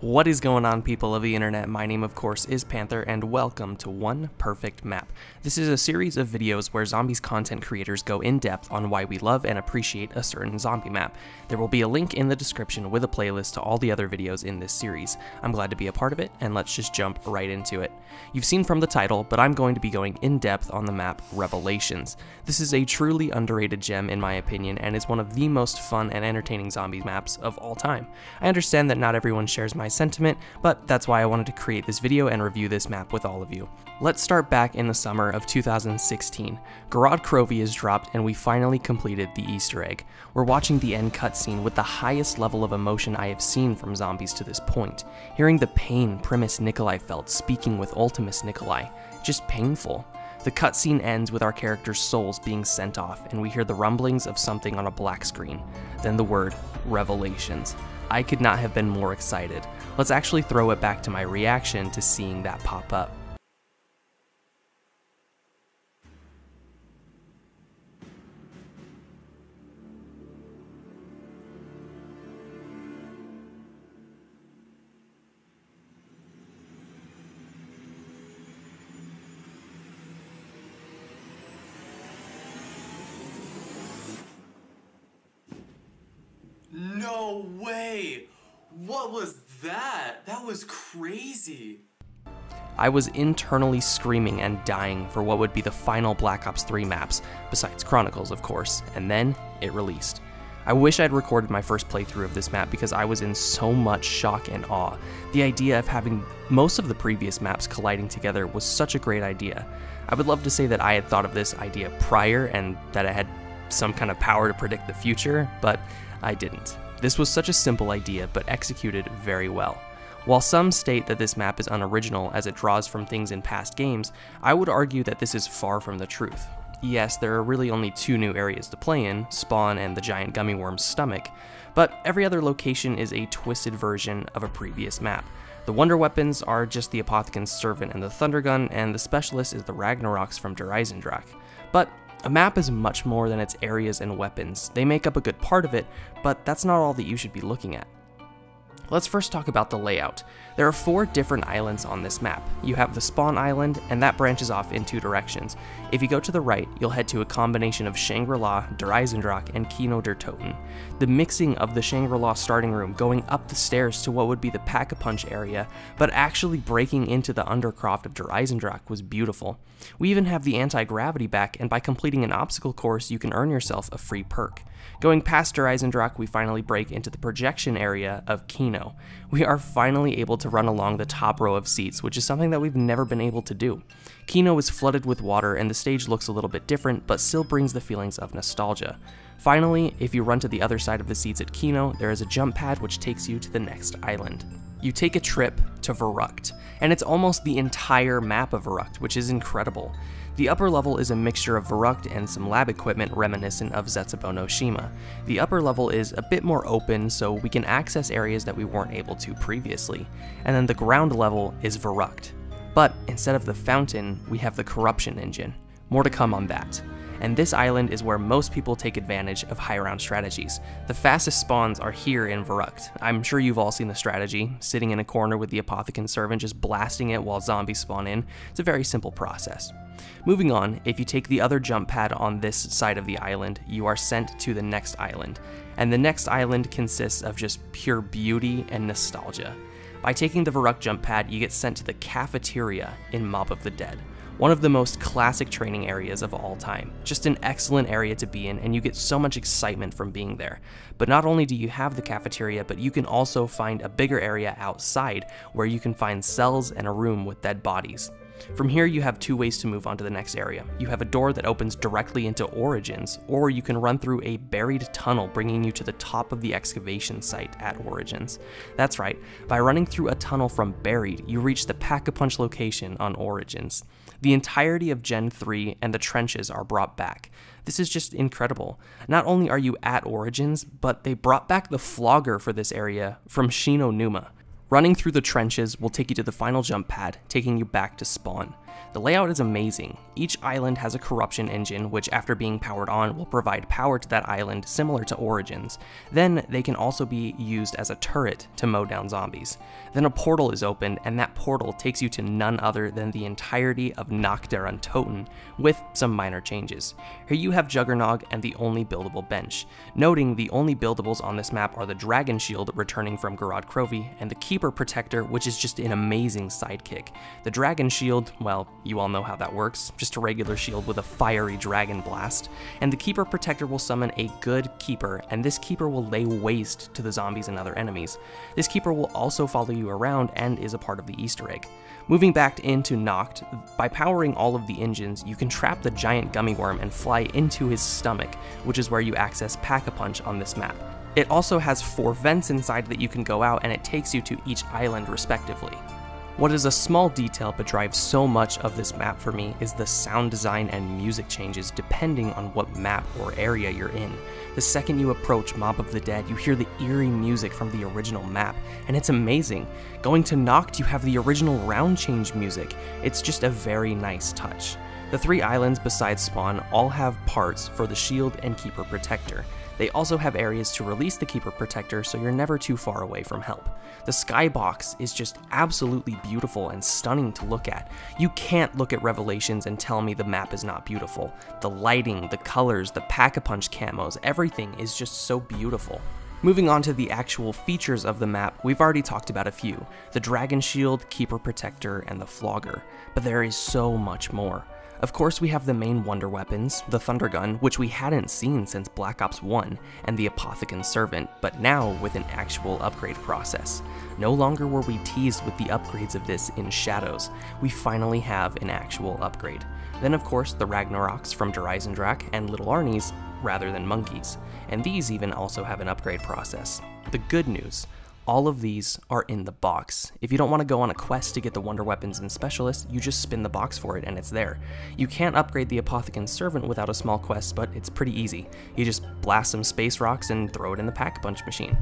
What is going on, people of the internet? My name, of course, is Panther, and welcome to One Perfect Map. This is a series of videos where Zombies content creators go in depth on why we love and appreciate a certain zombie map. There will be a link in the description with a playlist to all the other videos in this series. I'm glad to be a part of it, and let's just jump right into it. You've seen from the title, but I'm going to be going in depth on the map Revelations. This is a truly underrated gem, in my opinion, and is one of the most fun and entertaining zombie maps of all time. I understand that not everyone shares my my sentiment, but that's why I wanted to create this video and review this map with all of you. Let's start back in the summer of 2016. Gorod Krovi is dropped and we finally completed the Easter egg. We're watching the end cutscene with the highest level of emotion I have seen from zombies to this point. Hearing the pain Primus Nikolai felt speaking with Ultimus Nikolai, just painful. The cutscene ends with our characters' souls being sent off, and we hear the rumblings of something on a black screen. Then the word, Revelations. I could not have been more excited. Let's actually throw it back to my reaction to seeing that pop up. No way! What was that? That was crazy. I was internally screaming and dying for what would be the final Black Ops 3 maps, besides Chronicles, of course, and then it released. I wish I'd recorded my first playthrough of this map because I was in so much shock and awe. The idea of having most of the previous maps colliding together was such a great idea. I would love to say that I had thought of this idea prior and that I had some kind of power to predict the future, but I didn't. This was such a simple idea, but executed very well. While some state that this map is unoriginal as it draws from things in past games, I would argue that this is far from the truth. Yes, there are really only two new areas to play in, Spawn and the giant gummy worm's stomach, but every other location is a twisted version of a previous map. The wonder weapons are just the Apothicon's Servant and the Thundergun, and the specialist is the Ragnaroks from Der But a map is much more than its areas and weapons. They make up a good part of it, but that's not all that you should be looking at. Let's first talk about the layout. There are four different islands on this map. You have the spawn island, and that branches off in two directions. If you go to the right, you'll head to a combination of Shangri-La, Der and Kino der Toten. The mixing of the Shangri-La starting room going up the stairs to what would be the Pack-a-Punch area, but actually breaking into the Undercroft of Der was beautiful. We even have the anti-gravity back, and by completing an obstacle course, you can earn yourself a free perk. Going past Der we finally break into the projection area of Kino. We are finally able to run along the top row of seats, which is something that we've never been able to do. Kino is flooded with water and the stage looks a little bit different, but still brings the feelings of nostalgia. Finally, if you run to the other side of the seats at Kino, there is a jump pad which takes you to the next island. You take a trip to Verrückt, and it's almost the entire map of Verrückt, which is incredible. The upper level is a mixture of Verrückt and some lab equipment reminiscent of Zetsubou no Shima. The upper level is a bit more open, so we can access areas that we weren't able to previously. And then the ground level is Verrückt. But instead of the fountain, we have the corruption engine. More to come on that and this island is where most people take advantage of high round strategies. The fastest spawns are here in Verrückt. I'm sure you've all seen the strategy, sitting in a corner with the Apothicon servant just blasting it while zombies spawn in. It's a very simple process. Moving on, if you take the other jump pad on this side of the island, you are sent to the next island, and the next island consists of just pure beauty and nostalgia. By taking the Verrückt jump pad, you get sent to the cafeteria in Mob of the Dead one of the most classic training areas of all time. Just an excellent area to be in, and you get so much excitement from being there. But not only do you have the cafeteria, but you can also find a bigger area outside where you can find cells and a room with dead bodies. From here, you have two ways to move on to the next area. You have a door that opens directly into Origins, or you can run through a buried tunnel bringing you to the top of the excavation site at Origins. That's right, by running through a tunnel from Buried, you reach the Pack-a-Punch location on Origins. The entirety of Gen 3 and the trenches are brought back. This is just incredible. Not only are you at Origins, but they brought back the flogger for this area from Shi No Numa. Running through the trenches will take you to the final jump pad, taking you back to spawn. The layout is amazing. Each island has a corruption engine, which, after being powered on, will provide power to that island similar to Origins. Then, they can also be used as a turret to mow down zombies. Then, a portal is opened, and that portal takes you to none other than the entirety of Nacht der Untoten, with some minor changes. Here you have Juggernog and the only buildable bench. Noting the only buildables on this map are the Dragon Shield returning from Gorod Krovi and the Keeper Protector, which is just an amazing sidekick. The Dragon Shield, well, you all know how that works, just a regular shield with a fiery dragon blast. And the Keeper Protector will summon a good Keeper, and this Keeper will lay waste to the zombies and other enemies. This Keeper will also follow you around and is a part of the Easter egg. Moving back into Nacht, by powering all of the engines, you can trap the giant gummy worm and fly into his stomach, which is where you access Pack-a-Punch on this map. It also has four vents inside that you can go out and it takes you to each island respectively. What is a small detail but drives so much of this map for me is the sound design and music changes depending on what map or area you're in. The second you approach Mob of the Dead, you hear the eerie music from the original map, and it's amazing. Going to Nacht, you have the original round change music. It's just a very nice touch. The three islands besides Spawn all have parts for the Shield and Keeper Protector. They also have areas to release the Keeper Protector so you're never too far away from help. The skybox is just absolutely beautiful and stunning to look at. You can't look at Revelations and tell me the map is not beautiful. The lighting, the colors, the Pack-a-Punch camos, everything is just so beautiful. Moving on to the actual features of the map, we've already talked about a few, the Dragon Shield, Keeper Protector, and the Flogger, but there is so much more. Of course, we have the main wonder weapons, the Thunder Gun, which we hadn't seen since Black Ops 1, and the Apothicon Servant, but now with an actual upgrade process. No longer were we teased with the upgrades of this in Shadows, we finally have an actual upgrade. Then of course the Ragnaroks from Eisendrache and Little Arnie's rather than monkeys, and these even also have an upgrade process. The good news, all of these are in the box. If you don't want to go on a quest to get the wonder weapons and specialists, you just spin the box for it and it's there. You can't upgrade the Apothicon Servant without a small quest, but it's pretty easy. You just blast some space rocks and throw it in the Pack-a-Punch machine.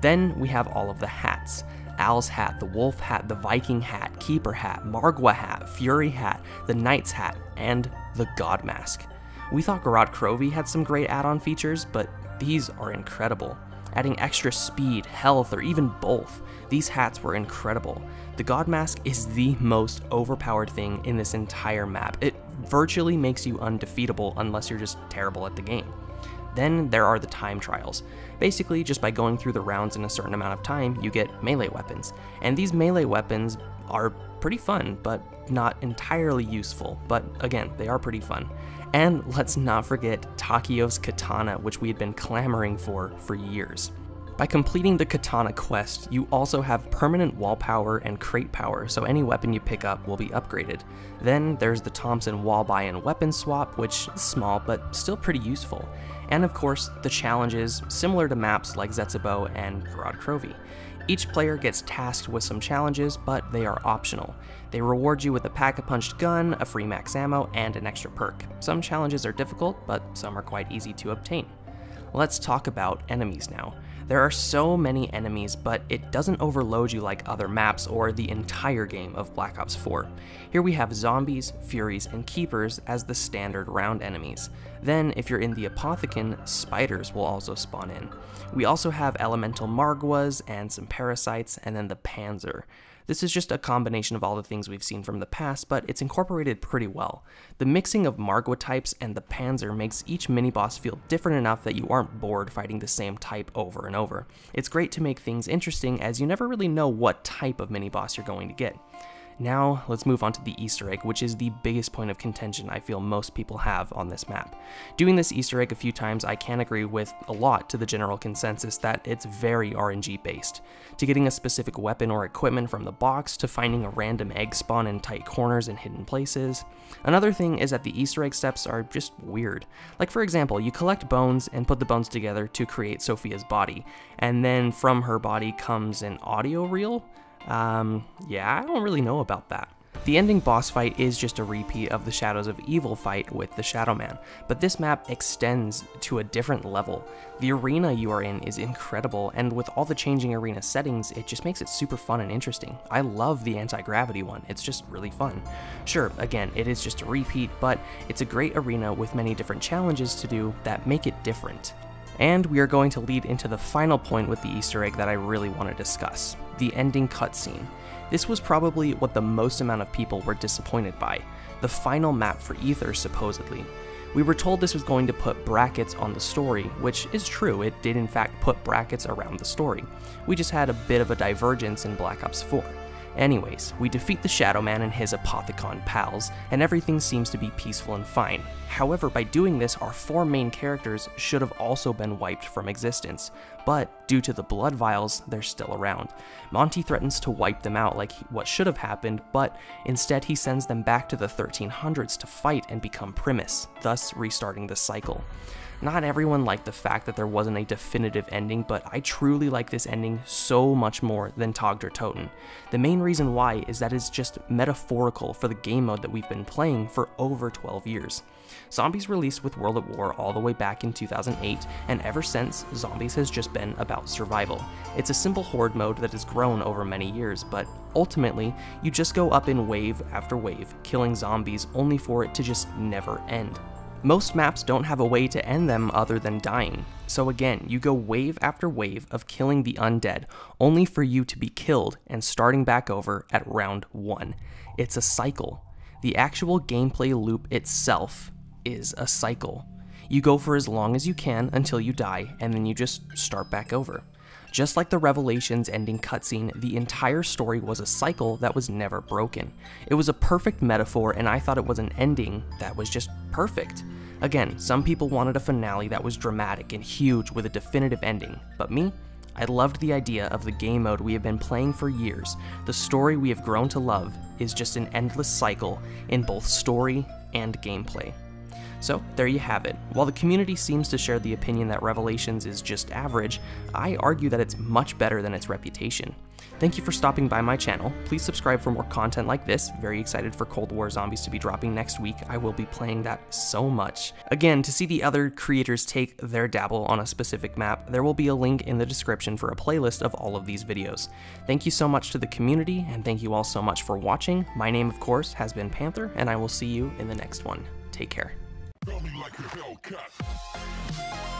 Then we have all of the hats. Owl's hat, the Wolf hat, the Viking hat, Keeper hat, Margwa hat, Fury hat, the Knight's hat, and the God Mask. We thought Gorod Krovi had some great add-on features, but these are incredible adding extra speed, health, or even both. These hats were incredible. The God Mask is the most overpowered thing in this entire map. It virtually makes you undefeatable unless you're just terrible at the game. Then there are the time trials. Basically, just by going through the rounds in a certain amount of time, you get melee weapons. And these melee weapons are pretty fun, but not entirely useful. But again, they are pretty fun. And let's not forget Takeo's katana, which we had been clamoring for for years. By completing the katana quest, you also have permanent wall power and crate power, so any weapon you pick up will be upgraded. Then there's the Thompson wall buy and weapon swap, which is small but still pretty useful. And of course, the challenges, similar to maps like Zetsubou and Gorod Krovi. Each player gets tasked with some challenges, but they are optional. They reward you with a pack-a-punched gun, a free max ammo, and an extra perk. Some challenges are difficult, but some are quite easy to obtain. Let's talk about enemies now. There are so many enemies, but it doesn't overload you like other maps or the entire game of Black Ops 4. Here we have zombies, furies, and keepers as the standard round enemies. Then, if you're in the Apothicon, spiders will also spawn in. We also have elemental Margwas and some parasites, and then the Panzer. This is just a combination of all the things we've seen from the past, but it's incorporated pretty well. The mixing of Margwa types and the Panzer makes each mini-boss feel different enough that you aren't bored fighting the same type over and over. It's great to make things interesting as you never really know what type of mini-boss you're going to get. Now, let's move on to the Easter egg, which is the biggest point of contention I feel most people have on this map. Doing this Easter egg a few times, I can agree with a lot to the general consensus that it's very RNG based. To getting a specific weapon or equipment from the box, to finding a random egg spawn in tight corners and hidden places. Another thing is that the Easter egg steps are just weird. Like for example, you collect bones and put the bones together to create Sophia's body, and then from her body comes an audio reel? Um, yeah, I don't really know about that. The ending boss fight is just a repeat of the Shadows of Evil fight with the Shadow Man, but this map extends to a different level. The arena you are in is incredible, and with all the changing arena settings, it just makes it super fun and interesting. I love the anti-gravity one, it's just really fun. Sure, again, it is just a repeat, but it's a great arena with many different challenges to do that make it different. And we are going to lead into the final point with the Easter egg that I really want to discuss the ending cutscene. This was probably what the most amount of people were disappointed by the final map for Aether, supposedly. We were told this was going to put brackets on the story, which is true, it did in fact put brackets around the story. We just had a bit of a divergence in Black Ops 4. Anyways, we defeat the Shadow Man and his Apothicon pals, and everything seems to be peaceful and fine. However, by doing this, our four main characters should have also been wiped from existence, but due to the blood vials, they're still around. Monty threatens to wipe them out like what should have happened, but instead he sends them back to the 1300s to fight and become Primus, thus restarting the cycle. Not everyone liked the fact that there wasn't a definitive ending, but I truly like this ending so much more than Tag Toten. The main reason why is that it's just metaphorical for the game mode that we've been playing for over 12 years. Zombies released with World at War all the way back in 2008, and ever since, Zombies has just been about survival. It's a simple horde mode that has grown over many years, but ultimately, you just go up in wave after wave, killing zombies only for it to just never end. Most maps don't have a way to end them other than dying. So again, you go wave after wave of killing the undead, only for you to be killed and starting back over at round 1. It's a cycle. The actual gameplay loop itself is a cycle. You go for as long as you can until you die, and then you just start back over. Just like the Revelations ending cutscene, the entire story was a cycle that was never broken. It was a perfect metaphor, and I thought it was an ending that was just perfect. Again, some people wanted a finale that was dramatic and huge with a definitive ending, but me? I loved the idea of the game mode we have been playing for years. The story we have grown to love is just an endless cycle in both story and gameplay. So, there you have it. While the community seems to share the opinion that Revelations is just average, I argue that it's much better than its reputation. Thank you for stopping by my channel. Please subscribe for more content like this. Very excited for Cold War Zombies to be dropping next week. I will be playing that so much. Again, to see the other creators take their dabble on a specific map, there will be a link in the description for a playlist of all of these videos. Thank you so much to the community, and thank you all so much for watching. My name, of course, has been Panther, and I will see you in the next one. Take care. Me like a Hellcat.